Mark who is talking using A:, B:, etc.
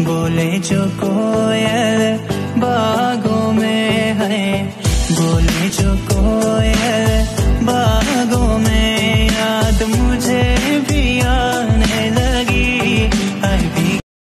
A: बोले जो कोयल बागों में है बोले जो को